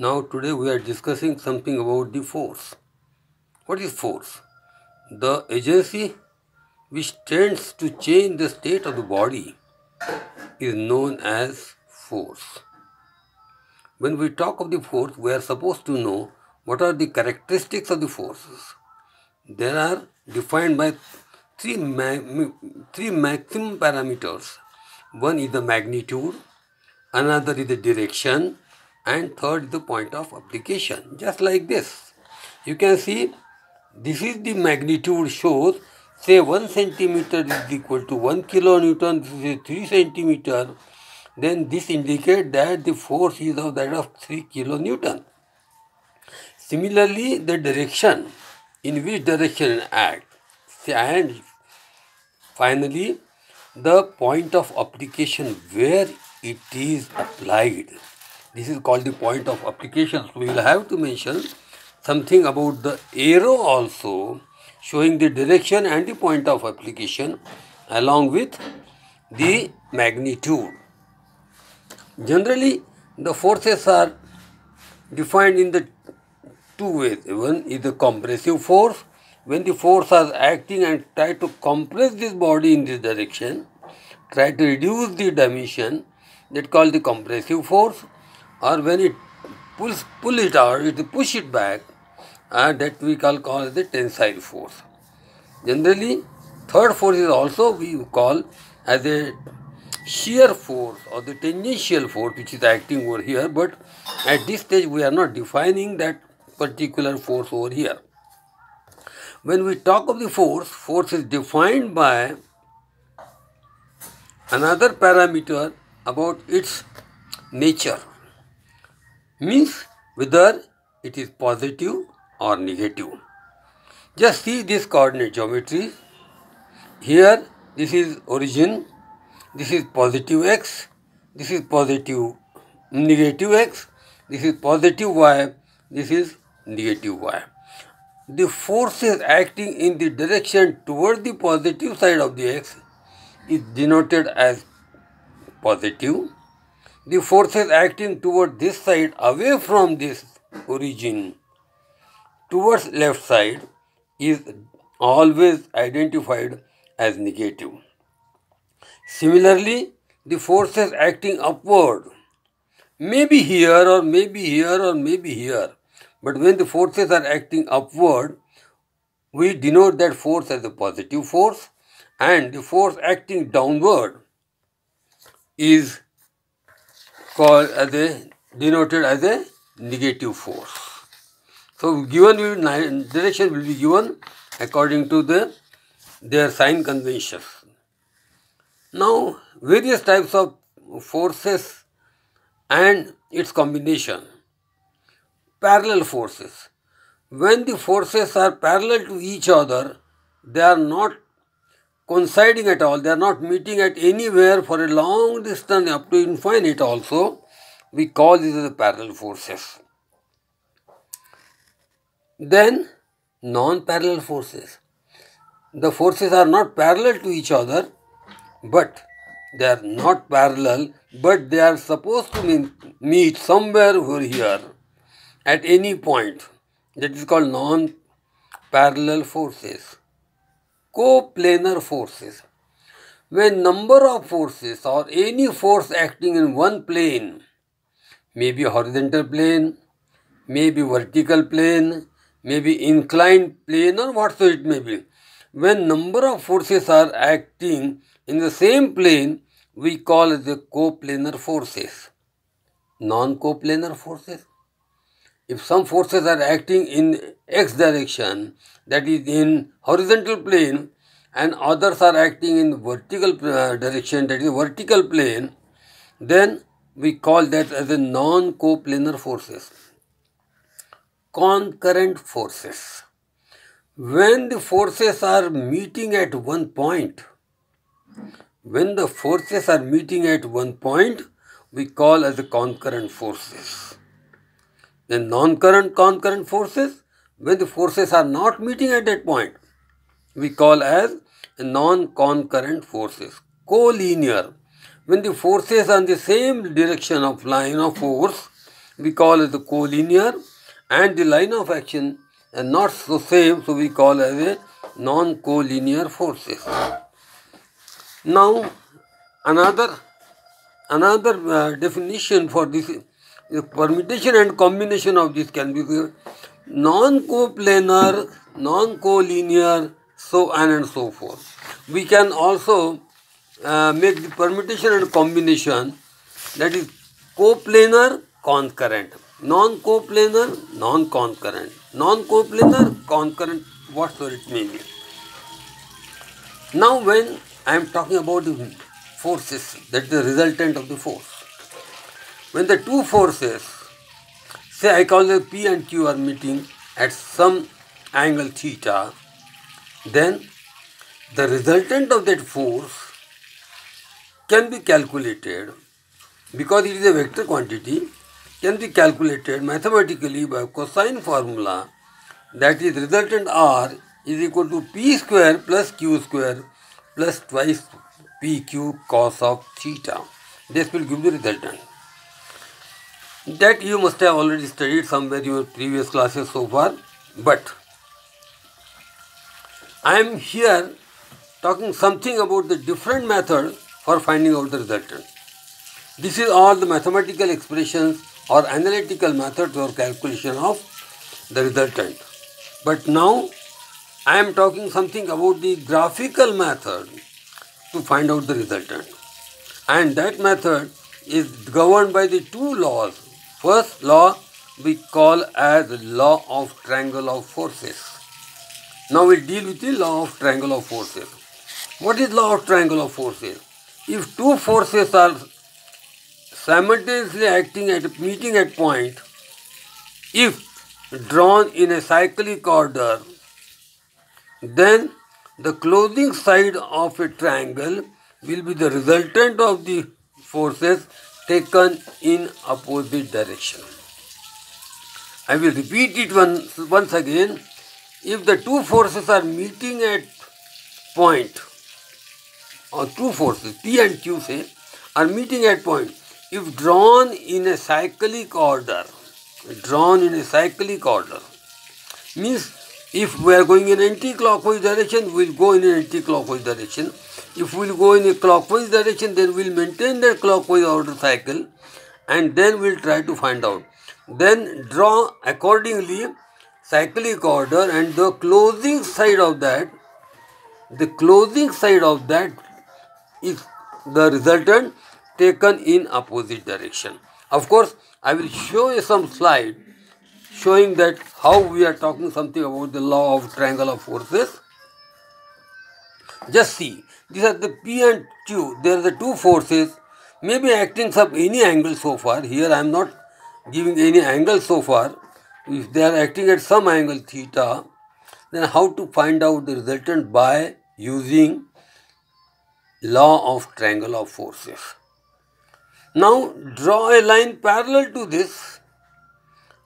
Now, today we are discussing something about the force. What is force? The agency which tends to change the state of the body is known as force. When we talk of the force, we are supposed to know what are the characteristics of the forces. There are defined by three, ma- three maximum parameters. One is the magnitude, another is the direction, and third the point of application. Just like this. You can see this is the magnitude shows say 1 centimeter is equal to 1 kilonewton, this is 3 centimeter, then this indicates that the force is of that of 3 kilonewton. Similarly, the direction in which direction it acts and finally the point of application where it is applied. This is called the point of application. So we will have to mention something about the arrow also showing the direction and the point of application along with the magnitude. Generally, the forces are defined in the two ways. One is the compressive force. When the force is acting and try to compress this body in this direction, try to reduce the dimension, that called the compressive force. Or when it pulls pull it out, it push it back, and that we call call the tensile force. Generally, third force is also we call as a shear force or the tangential force which is acting over here, but at this stage we are not defining that particular force over here. When we talk of the force, force is defined by another parameter about its nature. Means whether it is positive or negative. Just see this coordinate geometry. Here this is origin, this is positive x, this is positive negative x, this is positive y, this is negative y. The forces acting in the direction toward the positive side of the x is denoted as positive. The forces acting toward this side away from this origin towards left side is always identified as negative. Similarly, the forces acting upward may be here or may be here or may be here. But when the forces are acting upward, we denote that force as a positive force and the force acting downward is called as a denoted as a negative force. So given direction will be given according to the their sign conventions. Now various types of forces and its combination. Parallel forces. When the forces are parallel to each other, they are not coinciding at all, they are not meeting at anywhere for a long distance up to infinite also. We call these the parallel forces. Then non-parallel forces. The forces are not parallel to each other, but they are not parallel, but they are supposed to meet somewhere over here at any point. That is called non-parallel forces. Coplanar forces. When number of forces or any force acting in one plane, maybe horizontal plane, maybe vertical plane, maybe inclined plane or whatsoever it may be. When number of forces are acting in the same plane, we call it the coplanar forces. Non-coplanar forces. If some forces are acting in x direction, that is in horizontal plane, and others are acting in vertical uh, direction, that is vertical plane, then we call that as a non-coplanar forces concurrent forces. When the forces are meeting at one point, when the forces are meeting at one point, we call as the concurrent forces. Then non-current concurrent forces, when the forces are not meeting at that point, we call as non-concurrent forces. Collinear, when the forces are in the same direction of line of force, we call as the collinear and the line of action are not so same so we call as a non-collinear forces. Now another another uh, definition for this permutation and combination of this can be non-coplanar, non-collinear, so on and so forth. We can also uh, make the permutation and combination that is coplanar, concurrent, non-coplanar, non-concurrent, non-coplanar, concurrent, whatsoever it may be. Now when I am talking about the forces, that is the resultant of the force. When the two forces, say I call them P and Q are meeting at some angle theta, then the resultant of that force can be calculated because it is a vector quantity can be calculated mathematically by cosine formula that is resultant R is equal to P square plus Q square plus twice PQ cos of theta. This will give the resultant. That you must have already studied somewhere in your previous classes so far, but I am here talking something about the different method for finding out the resultant. This is all the mathematical expressions or analytical methods for calculation of the resultant. But now I am talking something about the graphical method to find out the resultant. And that method is governed by the two laws. First law we call as law of triangle of forces. Now we deal with the law of triangle of forces. What is law of triangle of forces? If two forces are simultaneously acting at meeting at point, if drawn in a cyclic order, then the closing side of a triangle will be the resultant of the forces taken in opposite direction. I will repeat it once, once again. If the two forces are meeting at point, or two forces, P and Q say, are meeting at point, if drawn in a cyclic order, drawn in a cyclic order, means if we are going in anti-clockwise direction, we will go in an anti-clockwise direction. If we will go in a clockwise direction, then we will maintain that clockwise order cycle and then we will try to find out. Then draw accordingly cyclic order and the closing side of that, the closing side of that is the resultant taken in opposite direction. Of course, I will show you some slide showing that how we are talking something about the law of triangle of forces. Just see, these are the P and Q, they are the two forces, maybe acting some any angle so far. Here I am not giving any angle so far. If they are acting at some angle theta, then how to find out the resultant by using law of triangle of forces. Now draw a line parallel to this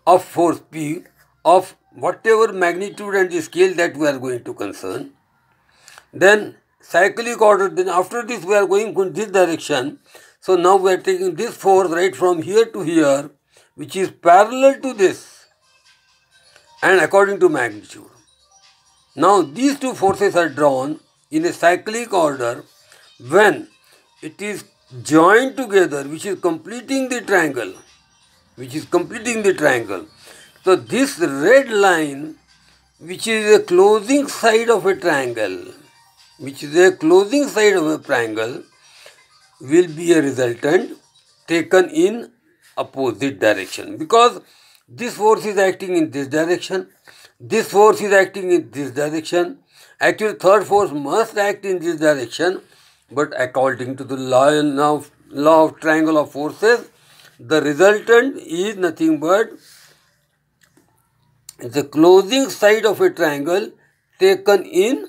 of force P of whatever magnitude and the scale that we are going to concern. Then cyclic order, then after this we are going in this direction. So now we are taking this force right from here to here which is parallel to this and according to magnitude. Now these two forces are drawn in a cyclic order when it is joined together which is completing the triangle which is completing the triangle. So this red line which is the closing side of a triangle, which is the closing side of a triangle will be a resultant taken in opposite direction because this force is acting in this direction, this force is acting in this direction, actually third force must act in this direction but according to the law of, law of triangle of forces the resultant is nothing but the closing side of a triangle taken in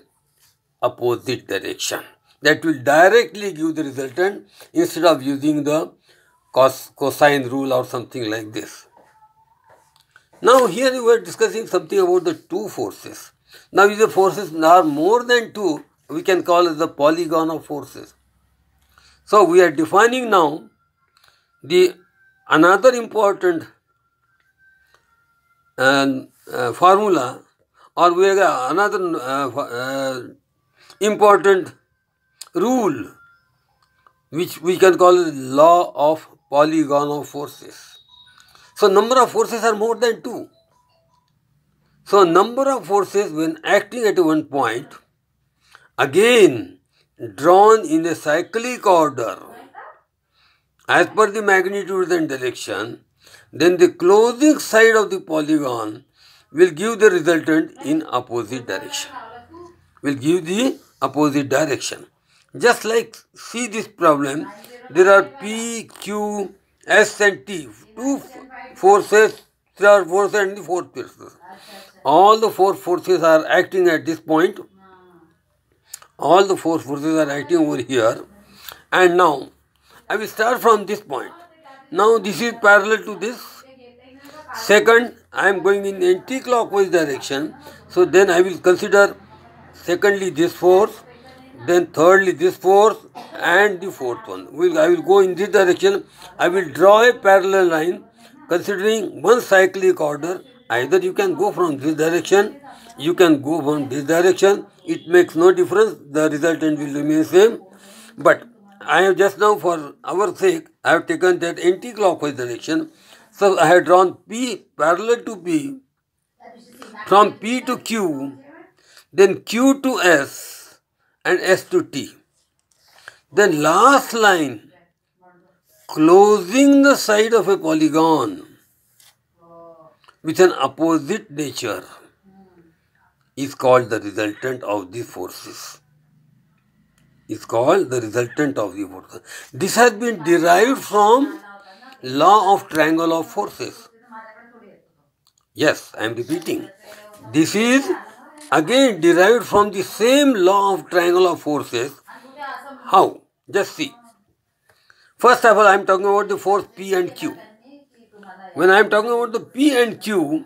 opposite direction. That will directly give the resultant instead of using the cos cosine rule or something like this. Now here we are discussing something about the two forces. Now if the forces are more than two, we can call it the polygon of forces. So we are defining now the Another important uh, uh, formula or we have another uh, uh, important rule which we can call law of polygon of forces. So number of forces are more than 2. So number of forces when acting at one point again drawn in a cyclic order as per the magnitude and direction then the closing side of the polygon will give the resultant in opposite direction. Will give the opposite direction. Just like see this problem, there are P, Q, S and T, two forces, third force and the fourth forces. All the four forces are acting at this point. All the four forces are acting over here. And now, I will start from this point. Now this is parallel to this. Second, I am going in anti-clockwise direction. So then I will consider secondly this force, then thirdly this force and the fourth one. Will I will go in this direction. I will draw a parallel line considering one cyclic order. Either you can go from this direction, you can go from this direction. It makes no difference. The resultant will remain same. But I have just now, for our sake, I have taken that anti-clockwise direction. So I have drawn P parallel to P, from P to Q, then Q to S, and S to T. Then last line, closing the side of a polygon with an opposite nature is called the resultant of the forces is called the resultant of the force. This has been derived from law of triangle of forces. Yes, I am repeating. This is again derived from the same law of triangle of forces. How? Just see. First of all, I am talking about the force P and Q. When I am talking about the P and Q,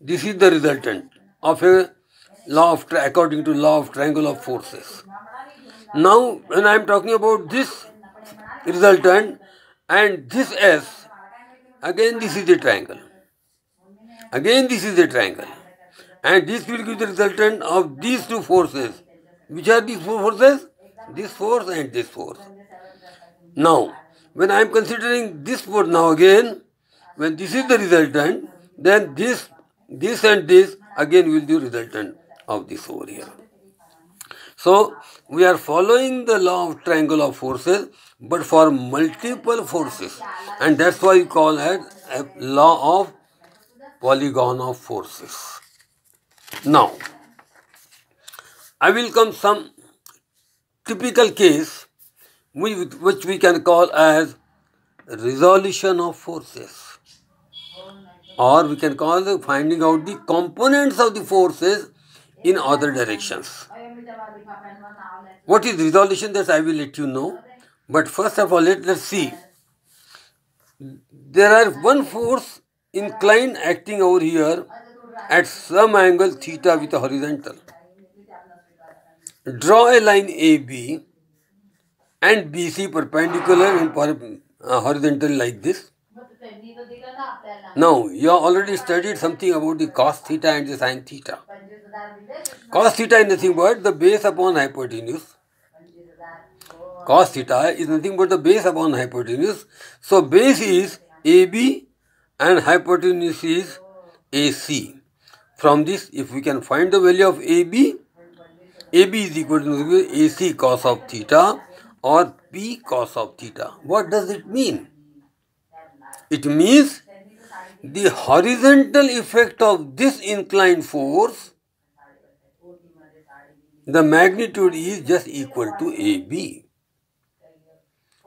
this is the resultant of a law of according to law of triangle of forces. Now, when I am talking about this resultant and this S, again this is a triangle. Again this is a triangle. And this will give the resultant of these two forces. Which are these four forces? This force and this force. Now, when I am considering this force now again, when this is the resultant, then this, this and this again will be resultant of this over here. So, we are following the law of triangle of forces, but for multiple forces. And that's why we call it a law of polygon of forces. Now, I will come some typical case which we can call as resolution of forces or we can call the finding out the components of the forces in other directions. What is resolution? That I will let you know. But first of all, let us see. There are one force inclined acting over here at some angle theta with a horizontal. Draw a line AB and BC perpendicular and uh, horizontal like this. Now, you have already studied something about the cos theta and the sin theta. Cos theta is nothing but the base upon hypotenuse cos theta is nothing but the base upon hypotenuse. So base is AB and hypotenuse is AC. From this, if we can find the value of AB, AB is equal to AC cos of theta or P cos of theta. What does it mean? It means the horizontal effect of this inclined force, the magnitude is just equal to AB.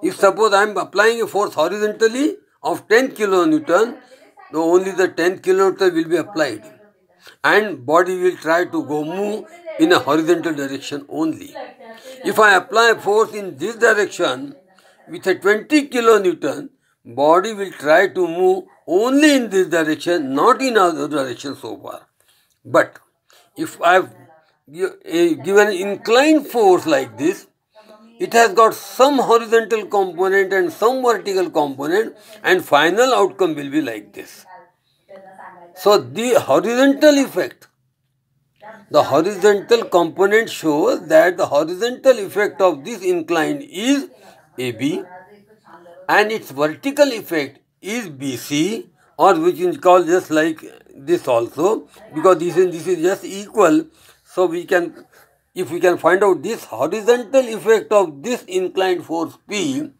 If suppose I am applying a force horizontally of 10 kilonewton, only the 10 kilonewton will be applied and body will try to go move in a horizontal direction only. If I apply force in this direction with a 20 kilonewton, body will try to move only in this direction, not in other direction so far. But if I have eh, given inclined force like this, it has got some horizontal component and some vertical component and final outcome will be like this. So the horizontal effect, the horizontal component shows that the horizontal effect of this incline is AB and its vertical effect is BC or which is called just like this also because this is, this is just equal so we can if we can find out this horizontal effect of this inclined force P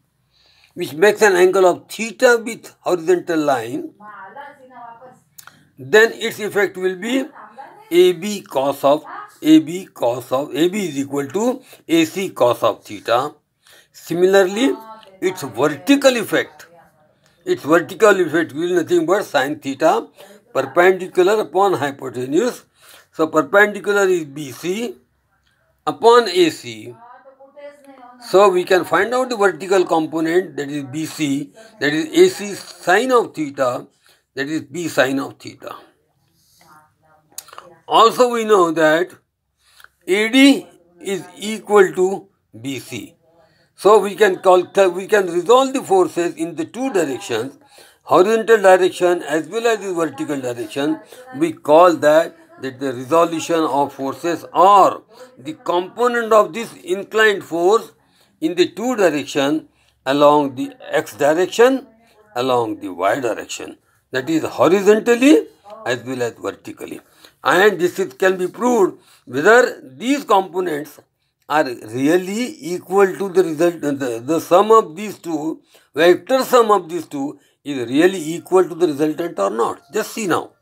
which makes an angle of theta with horizontal line then its effect will be AB cos of AB cos of AB is equal to AC cos of theta. Similarly, its vertical effect, its vertical effect will nothing but sine theta perpendicular upon hypotenuse. So perpendicular is BC upon AC. So we can find out the vertical component that is BC, that is AC sine of theta that is b sine of theta. Also we know that AD is equal to BC. So we can call we can resolve the forces in the two directions, horizontal direction as well as the vertical direction. We call that that the resolution of forces or the component of this inclined force in the two direction along the x direction along the y direction that is horizontally as well as vertically. And this is, can be proved whether these components are really equal to the result, the, the sum of these two, vector sum of these two is really equal to the resultant or not. Just see now.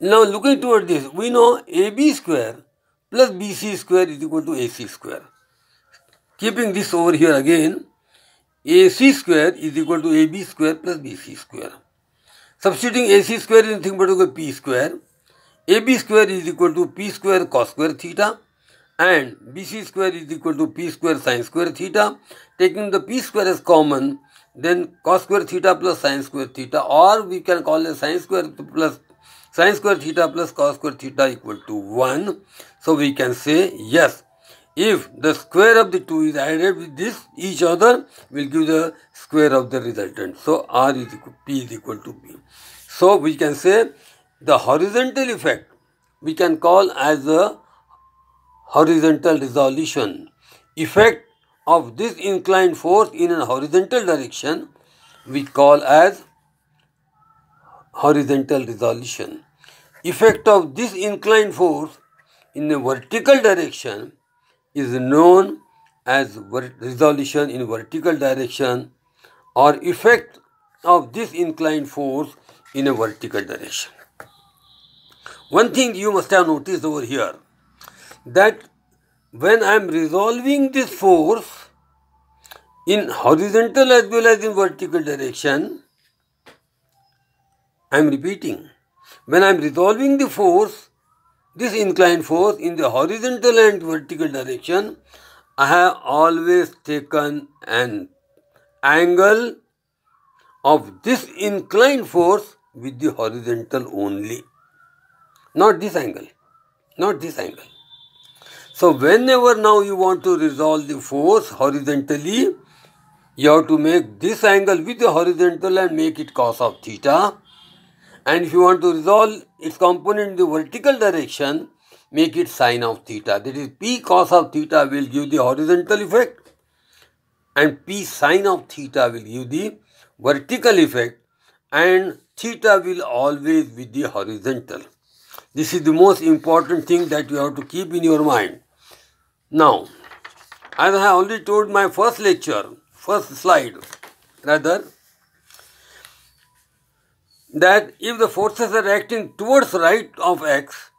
Now looking toward this, we know AB square plus BC square is equal to AC square. Keeping this over here again, AC square is equal to AB square plus BC square. Substituting AC square is nothing but P square. AB square is equal to P square cos square theta and BC square is equal to P square sine square theta. Taking the P square as common, then cos square theta plus sine square theta or we can call it sine square plus sine square theta plus cos square theta equal to 1. So we can say yes, if the square of the two is added with this, each other will give the square of the resultant. So R is equal, P is equal to P. So we can say the horizontal effect we can call as the horizontal resolution. Effect of this inclined force in a horizontal direction we call as horizontal resolution. Effect of this inclined force in a vertical direction is known as resolution in vertical direction or effect of this inclined force in a vertical direction. One thing you must have noticed over here that when I am resolving this force in horizontal as well as in vertical direction, I am repeating. When I am resolving the force this inclined force in the horizontal and vertical direction, I have always taken an angle of this inclined force with the horizontal only. Not this angle. Not this angle. So whenever now you want to resolve the force horizontally, you have to make this angle with the horizontal and make it cos of theta. And if you want to resolve its component in the vertical direction, make it sine of theta. That is, P cos of theta will give the horizontal effect and P sine of theta will give the vertical effect and theta will always be the horizontal. This is the most important thing that you have to keep in your mind. Now, as I have already told my first lecture, first slide rather, that if the forces are acting towards right of x,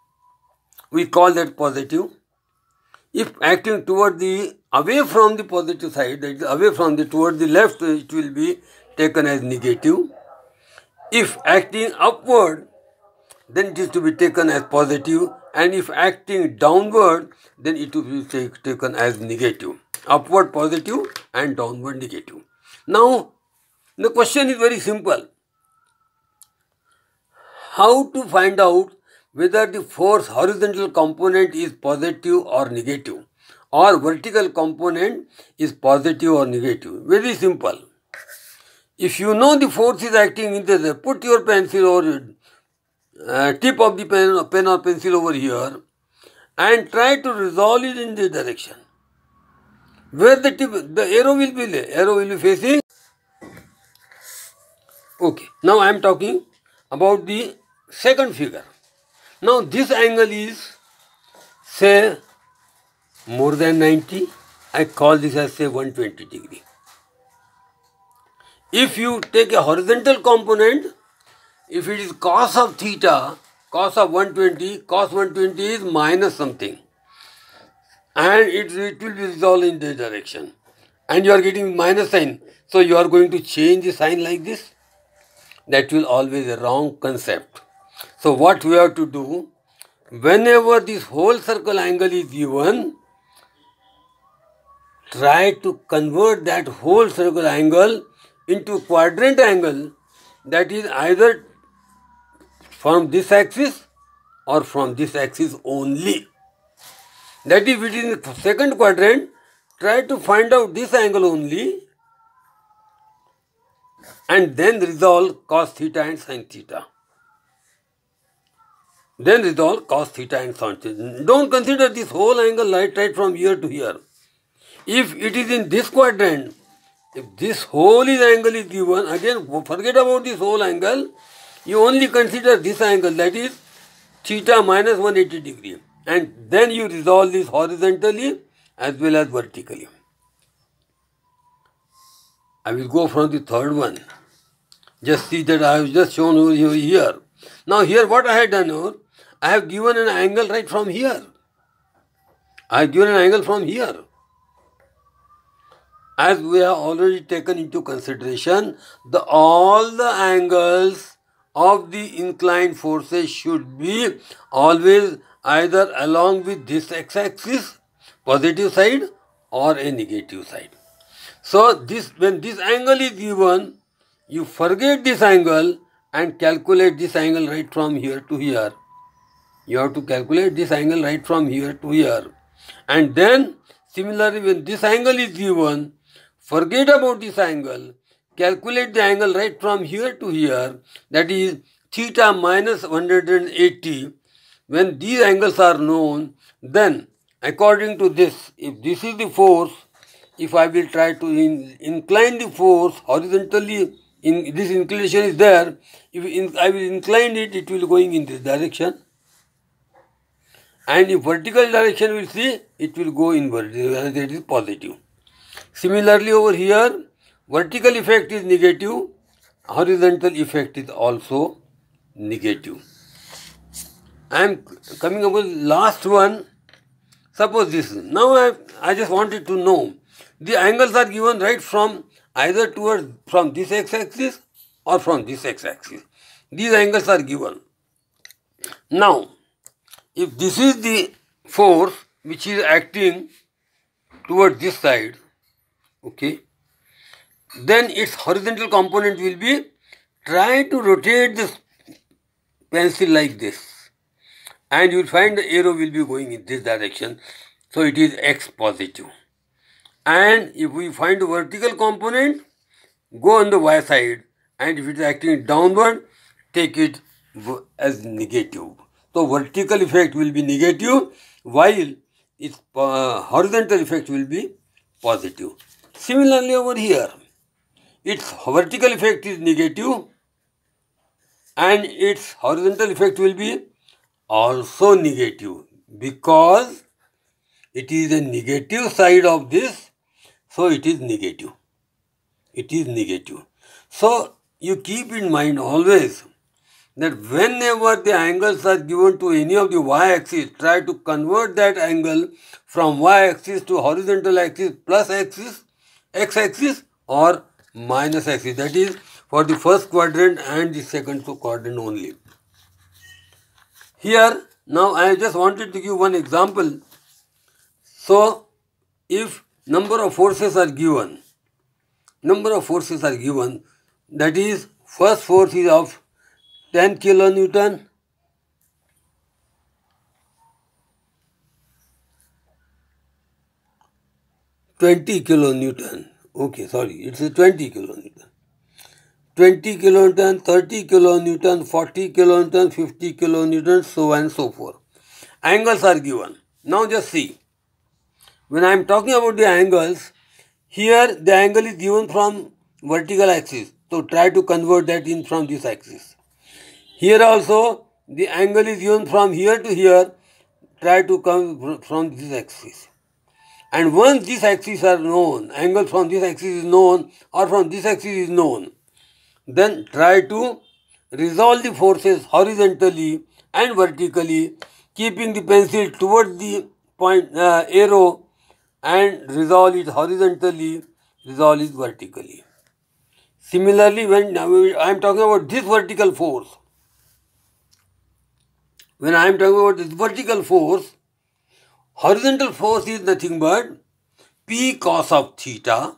we call that positive. If acting toward the away from the positive side, that is away from the toward the left, it will be taken as negative. If acting upward, then it is to be taken as positive, and if acting downward, then it will be take, taken as negative. Upward positive and downward negative. Now, the question is very simple how to find out whether the force horizontal component is positive or negative or vertical component is positive or negative. Very simple. if you know the force is acting in this, put your pencil or uh, tip of the pen, pen or pencil over here and try to resolve it in this direction. Where the tip, the arrow will be, arrow will be facing. Okay, now I am talking about the second figure. Now this angle is say more than 90. I call this as say 120 degree. If you take a horizontal component, if it is cos of theta, cos of 120, cos 120 is minus something. And it, it will be resolved in this direction. And you are getting minus sign. So you are going to change the sign like this. That will always a wrong concept. So what we have to do, whenever this whole circle angle is given, try to convert that whole circle angle into quadrant angle that is either from this axis or from this axis only. That is within the second quadrant, try to find out this angle only and then resolve cos theta and sin theta. Then resolve cos theta and sin theta. Don't consider this whole angle right, right from here to here. If it is in this quadrant, if this whole is angle is given, again forget about this whole angle, you only consider this angle that is theta minus 180 degree and then you resolve this horizontally as well as vertically. I will go from the third one. Just see that I have just shown you here. Now here what I have done I have given an angle right from here. I have given an angle from here as we have already taken into consideration, the all the angles of the inclined forces should be always either along with this x-axis, positive side or a negative side. So this when this angle is given, you forget this angle and calculate this angle right from here to here. You have to calculate this angle right from here to here. And then similarly when this angle is given, Forget about this angle. Calculate the angle right from here to here. That is theta minus 180. When these angles are known, then according to this, if this is the force, if I will try to in, incline the force horizontally, in this inclination is there, if in, I will incline it, it will going in this direction. And in vertical direction, we will see it will go inward, that is positive. Similarly over here, vertical effect is negative, horizontal effect is also negative. I am coming up with last one. Suppose this. Now I, I just wanted to know the angles are given right from either towards from this x-axis or from this x-axis. These angles are given. Now, if this is the force which is acting towards this side, okay then its horizontal component will be try to rotate this pencil like this. And you will find the arrow will be going in this direction. So it is x positive. And if we find the vertical component go on the y side. And if it is acting downward take it as negative. So vertical effect will be negative while its uh, horizontal effect will be positive. Similarly over here, its vertical effect is negative and its horizontal effect will be also negative because it is a negative side of this, so it is negative. It is negative. So you keep in mind always that whenever the angles are given to any of the y-axis, try to convert that angle from y-axis to horizontal axis plus axis x-axis or minus axis that is for the first quadrant and the second quadrant only. Here now I just wanted to give one example. So if number of forces are given, number of forces are given that is first force is of 10 kilonewton 20 kilonewton. Okay, sorry, it's a 20 kilonewton. 20 kilonewton, 30 kilonewton, 40 kilonewton, 50 kilonewton, so on and so forth. Angles are given. Now just see. When I am talking about the angles, here the angle is given from vertical axis. So try to convert that in from this axis. Here also the angle is given from here to here. Try to come from this axis. And once these axes are known, angle from this axis is known or from this axis is known, then try to resolve the forces horizontally and vertically, keeping the pencil towards the point uh, arrow and resolve it horizontally, resolve it vertically. Similarly, when I am talking about this vertical force, when I am talking about this vertical force, horizontal force is nothing but P cos of theta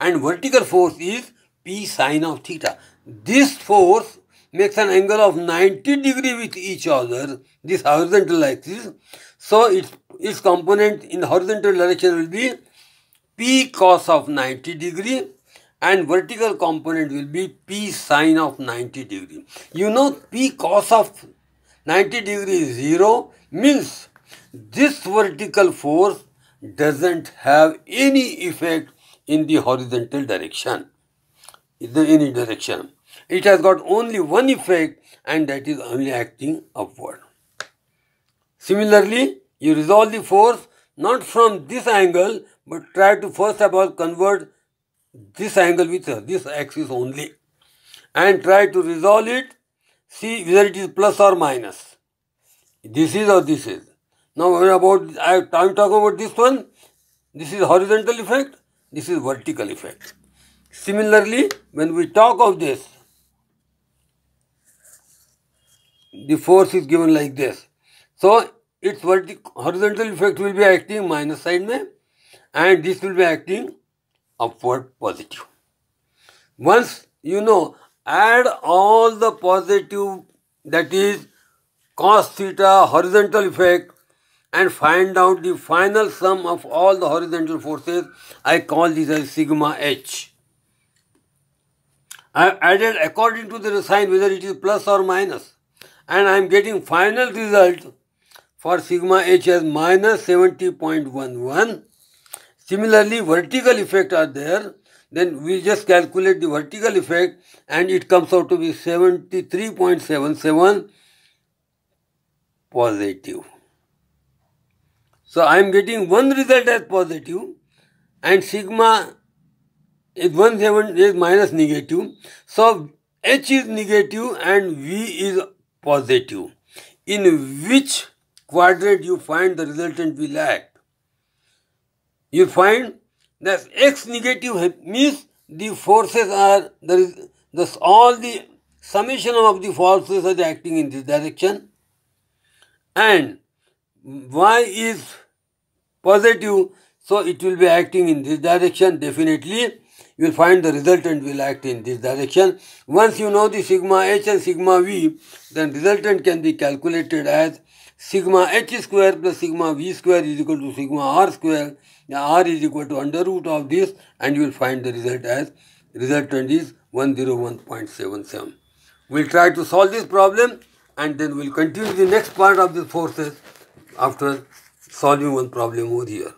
and vertical force is P sine of theta. This force makes an angle of 90 degree with each other, this horizontal axis. So its, its component in horizontal direction will be P cos of 90 degree and vertical component will be P sine of 90 degree. You know P cos of 90 degree is 0 means this vertical force doesn't have any effect in the horizontal direction, in any direction. It has got only one effect and that is only acting upward. Similarly, you resolve the force not from this angle but try to first of all convert this angle with uh, this axis only and try to resolve it see whether it is plus or minus this is or this is now about I, am talking about this one. This is horizontal effect this is vertical effect. Similarly when we talk of this the force is given like this. So its vertical horizontal effect will be acting minus side mein and this will be acting upward positive. Once you know, add all the positive that is cos theta horizontal effect and find out the final sum of all the horizontal forces. I call this as sigma h. I have added according to the sign whether it is plus or minus and I am getting final result for sigma h as minus 70.11 Similarly, vertical effect are there. Then we just calculate the vertical effect and it comes out to be 73.77 positive. So I am getting one result as positive and sigma is 17 is minus negative. So H is negative and V is positive. In which quadrant you find the resultant will act? you find that x negative means the forces are there is this all the summation of the forces are acting in this direction and y is positive so it will be acting in this direction definitely. You will find the resultant will act in this direction. Once you know the sigma h and sigma v then resultant can be calculated as sigma h square plus sigma v square is equal to sigma r square. Now r is equal to under root of this and you will find the result as resultant is 101.77. We'll try to solve this problem and then we'll continue the next part of the forces after solving one problem over here.